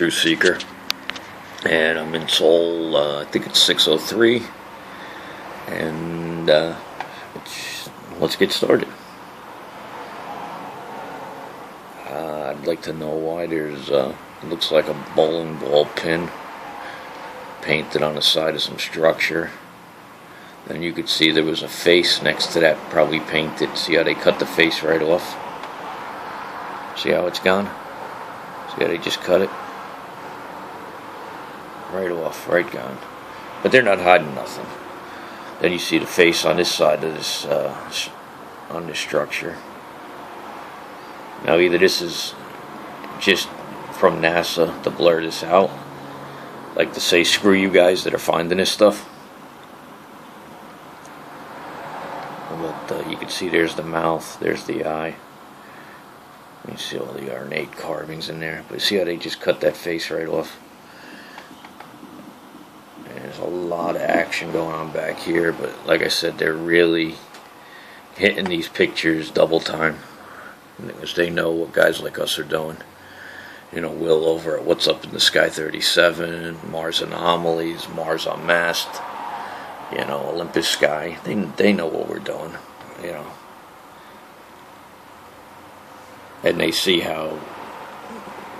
Truthseeker, and I'm in Sol. Uh, I think it's 6:03, and uh, let's get started. Uh, I'd like to know why there's uh, looks like a bowling ball pin painted on the side of some structure. Then you could see there was a face next to that, probably painted. See how they cut the face right off? See how it's gone? See how they just cut it? Right off, right gone. But they're not hiding nothing. Then you see the face on this side of this, uh, on this structure. Now either this is just from NASA to blur this out, like to say screw you guys that are finding this stuff, But uh, you can see there's the mouth, there's the eye. You see all the ornate carvings in there. But see how they just cut that face right off? Lot of action going on back here, but like I said, they're really hitting these pictures double time. Because they know what guys like us are doing. You know, Will over at What's Up in the Sky 37, Mars Anomalies, Mars Unmasked you know, Olympus Sky. They they know what we're doing, you know, and they see how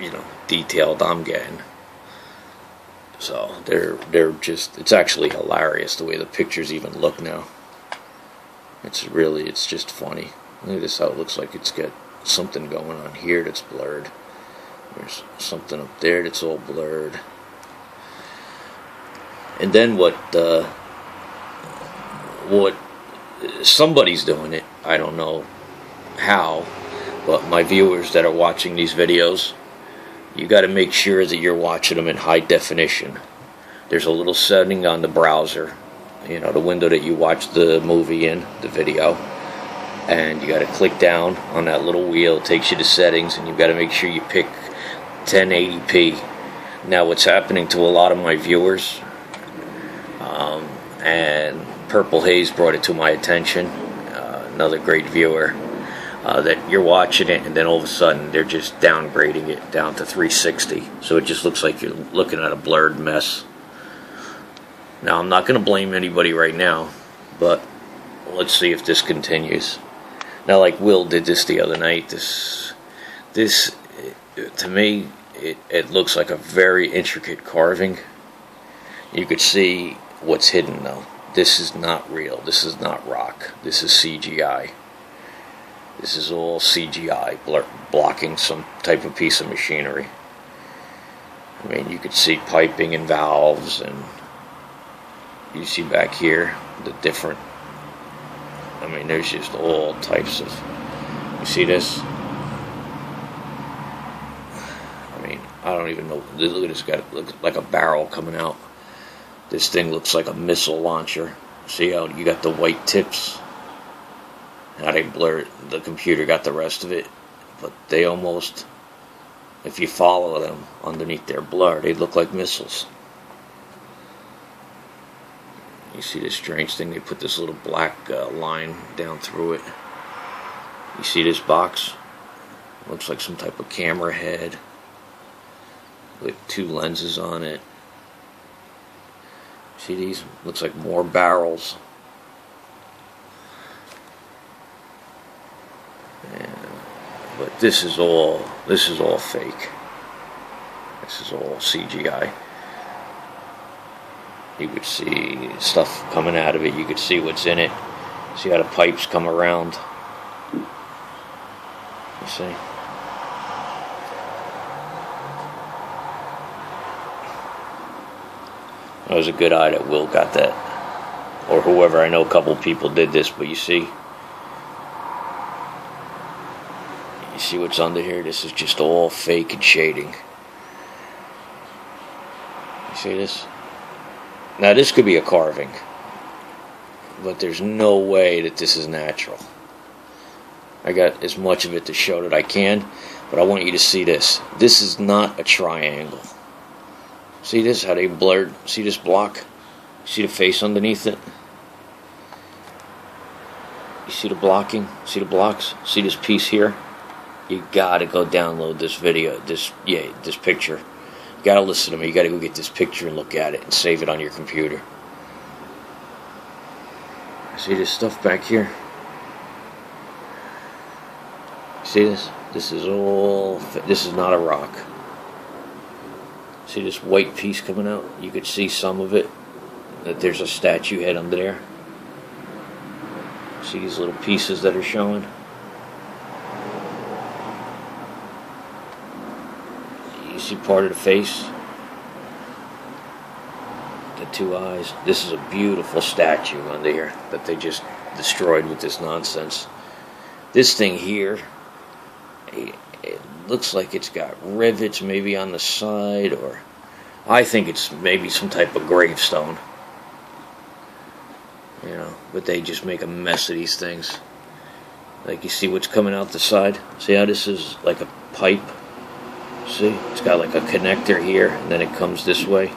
you know detailed I'm getting. So they're they're just it's actually hilarious the way the pictures even look now. It's really it's just funny. Look at this how it looks like it's got something going on here that's blurred. There's something up there that's all blurred. And then what uh, what somebody's doing it. I don't know how, but my viewers that are watching these videos, you got to make sure that you're watching them in high definition. There's a little setting on the browser, you know, the window that you watch the movie in, the video, and you got to click down on that little wheel. It takes you to settings, and you've got to make sure you pick 1080p. Now, what's happening to a lot of my viewers, um, and Purple Haze brought it to my attention. Uh, another great viewer. Uh, that you're watching it, and then all of a sudden they're just downgrading it down to 360. So it just looks like you're looking at a blurred mess. Now, I'm not going to blame anybody right now, but let's see if this continues. Now, like Will did this the other night, this, this, to me, it, it looks like a very intricate carving. You could see what's hidden though this is not real. This is not rock. This is CGI. This is all CGI blocking some type of piece of machinery. I mean, you could see piping and valves, and you see back here the different. I mean, there's just all types of. You see this? I mean, I don't even know. Look at this guy. Looks like a barrel coming out. This thing looks like a missile launcher. See how you got the white tips? How they blur The computer got the rest of it. But they almost, if you follow them underneath their blur, they look like missiles. You see this strange thing? They put this little black uh, line down through it. You see this box? Looks like some type of camera head with two lenses on it. See these? Looks like more barrels. And, but this is all this is all fake. This is all CGI. You could see stuff coming out of it. You could see what's in it. See how the pipes come around. You see? It was a good eye that Will got that. Or whoever, I know a couple people did this, but you see. You see what's under here? This is just all fake and shading. You see this? Now, this could be a carving, but there's no way that this is natural. I got as much of it to show that I can, but I want you to see this. This is not a triangle. See this? How they blurred? See this block? See the face underneath it? You see the blocking? See the blocks? See this piece here? You gotta go download this video, this yeah, this picture, You gotta listen to me. You gotta go get this picture and look at it and save it on your computer. See this stuff back here? See this? This is all. This is not a rock. See this white piece coming out? You could see some of it. That there's a statue head under there. See these little pieces that are showing? You see part of the face? The two eyes. This is a beautiful statue under here that they just destroyed with this nonsense. This thing here, it looks like it's got rivets maybe on the side, or I think it's maybe some type of gravestone you know, but they just make a mess of these things. Like you see what's coming out the side? See how this is like a pipe? See? It's got like a connector here, and then it comes this way.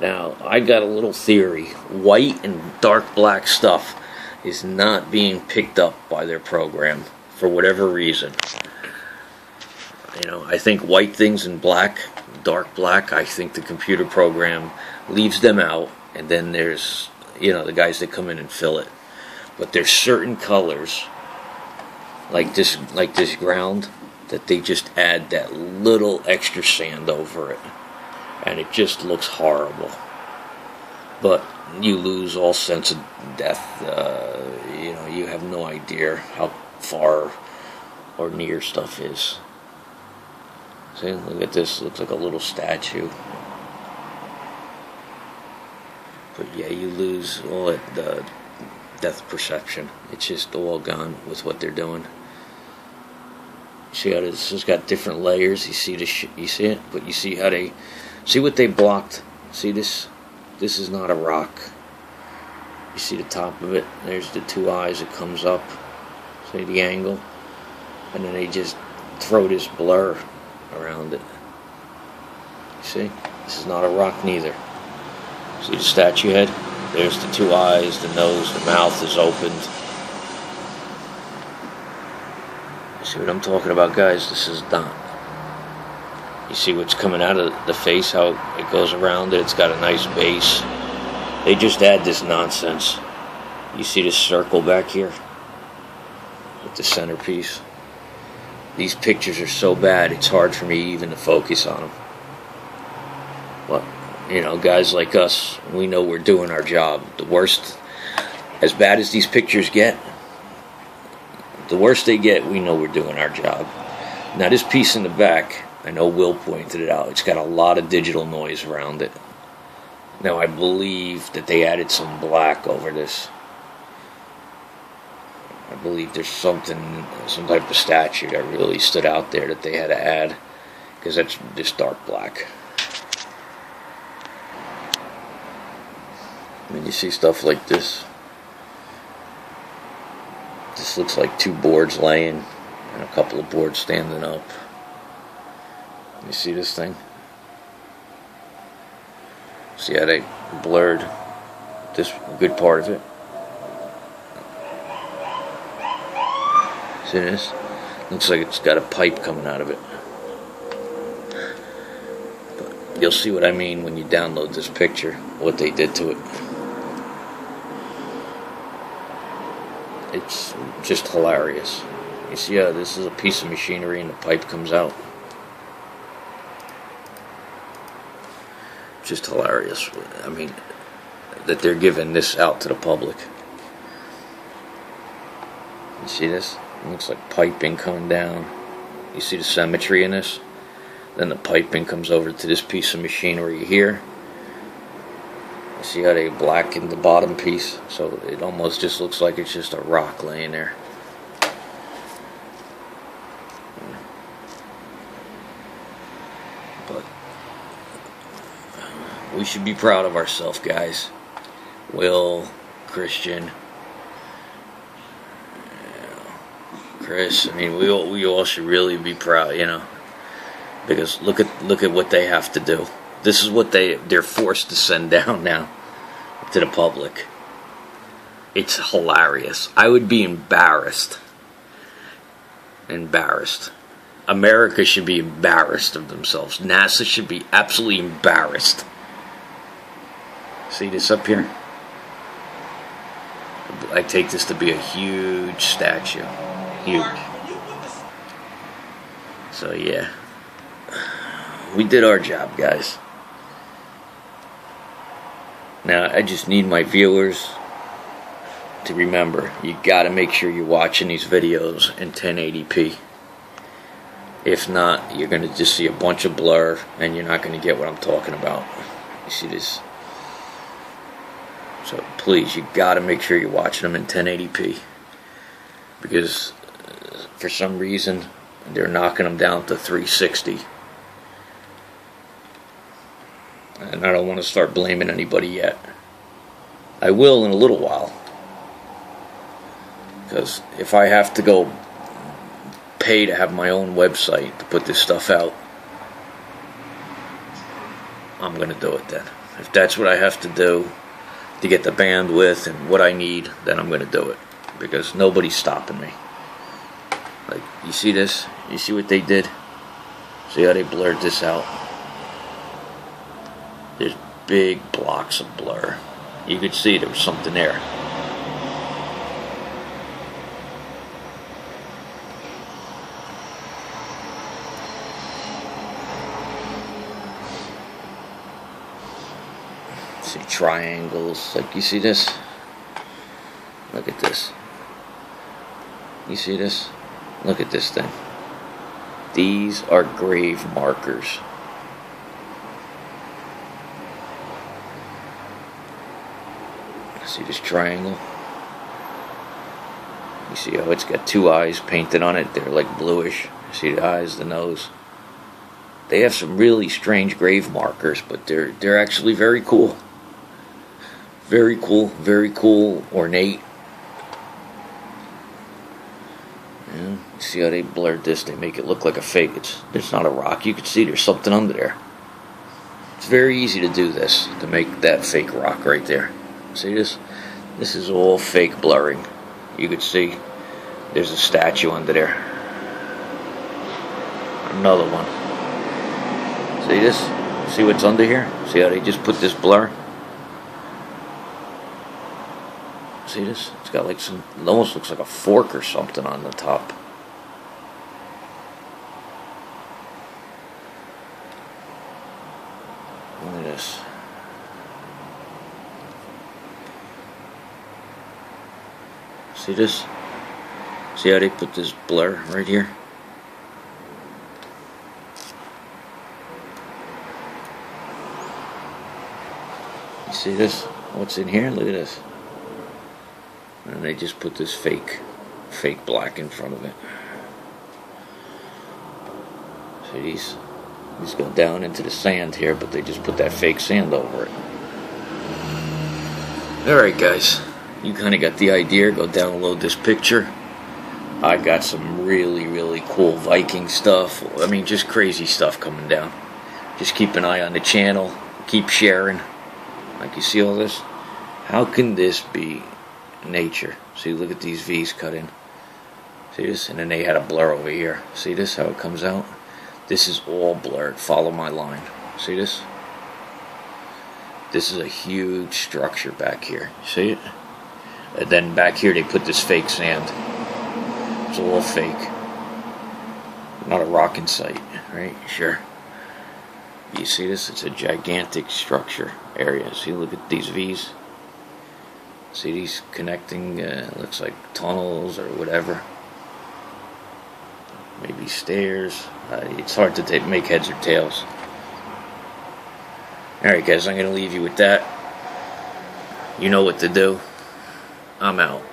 Now, I got a little theory. White and dark black stuff is not being picked up by their program for whatever reason. You know, I think white things and black, dark black, I think the computer program leaves them out and then there's you know the guys that come in and fill it. But there's certain colors, like this, like this ground, that they just add that little extra sand over it, and it just looks horrible. But you lose all sense of depth. Uh, you know, you have no idea how far or near stuff is. See, look at this. Looks like a little statue. But yeah, you lose all that the depth perception. It's just all gone with what they're doing. See how this has got different layers. You see this. You see it, but you see how they see what they blocked. See this. This is not a rock. You see the top of it. There's the two eyes. It comes up. See the angle, and then they just throw this blur around it. You see, this is not a rock neither. See the statue head? There's the two eyes, the nose, the mouth is opened. See what I'm talking about, guys? This is done. You see what's coming out of the face, how it goes around it? It's got a nice base. They just add this nonsense. You see this circle back here? With the centerpiece. These pictures are so bad, it's hard for me even to focus on them. But you know, guys like us, we know we're doing our job. The worst, as bad as these pictures get, the worse they get, we know we're doing our job. Now, this piece in the back, I know Will pointed it out, it's got a lot of digital noise around it. Now, I believe that they added some black over this. I believe there's something, some type of statue that really stood out there that they had to add because that's just dark black. When you see stuff like this, this looks like two boards laying and a couple of boards standing up. You see this thing? See how they blurred this good part of it? See this? Looks like it's got a pipe coming out of it. But you'll see what I mean when you download this picture, what they did to it. It's just hilarious. You see this is a piece of machinery and the pipe comes out. Just hilarious. I mean, that they're giving this out to the public. You see this? It looks like piping coming down. You see the symmetry in this? Then the piping comes over to this piece of machinery here See how they blackened the bottom piece? So it almost just looks like it's just a rock laying there. But um, we should be proud of ourselves, guys. Will, Christian, Chris. I mean, we all, we all should really be proud, you know, because look at look at what they have to do. This is what they they're forced to send down now to the public. It's hilarious. I would be embarrassed. Embarrassed. America should be embarrassed of themselves. NASA should be absolutely embarrassed. See this up here? I take this to be a huge statue. Huge. So, yeah. We did our job, guys. Now, I just need my viewers to remember you got to make sure you're watching these videos in 1080p. If not, you're going to just see a bunch of blur and you're not going to get what I'm talking about. You see this? So please, you got to make sure you're watching them in 1080p. Because uh, for some reason, they're knocking them down to 360. And I don't want to start blaming anybody yet. I will in a little while. Because if I have to go pay to have my own website to put this stuff out, I'm going to do it then. If that's what I have to do to get the bandwidth and what I need, then I'm going to do it. Because nobody's stopping me. Like, you see this? You see what they did? See how they blurred this out? Big blocks of blur. You could see there was something there. see triangles. Like, you see this? Look at this. You see this? Look at this thing. These are grave markers. See this triangle? You see how it's got two eyes painted on it? They're like bluish. See the eyes, the nose. They have some really strange grave markers, but they're they're actually very cool. Very cool, very cool, ornate. Yeah, see how they blurred this? They make it look like a fake. It's it's not a rock. You can see there's something under there. It's very easy to do this to make that fake rock right there. See this? This is all fake blurring. You could see there's a statue under there. Another one. See this? See what's under here? See how they just put this blur? See this? It's got like some, it almost looks like a fork or something on the top. Look at this. See this? See how they put this blur right here? You see this? What's in here? Look at this and they just put this fake fake black in front of it see these these go down into the sand here but they just put that fake sand over it alright guys you kind of got the idea go download this picture I got some really really cool Viking stuff I mean just crazy stuff coming down just keep an eye on the channel keep sharing like you see all this how can this be nature. See, look at these V's cut in. See this? And then they had a blur over here. See this, how it comes out? This is all blurred. Follow my line. See this? This is a huge structure back here. See it? And then back here they put this fake sand. It's a little fake. Not a rock in sight, right? Sure. You see this? It's a gigantic structure area. See, look at these V's. See these connecting, uh, looks like tunnels or whatever. Maybe stairs. Uh, it's hard to take, make heads or tails. Alright, guys, I'm going to leave you with that. You know what to do. I'm out.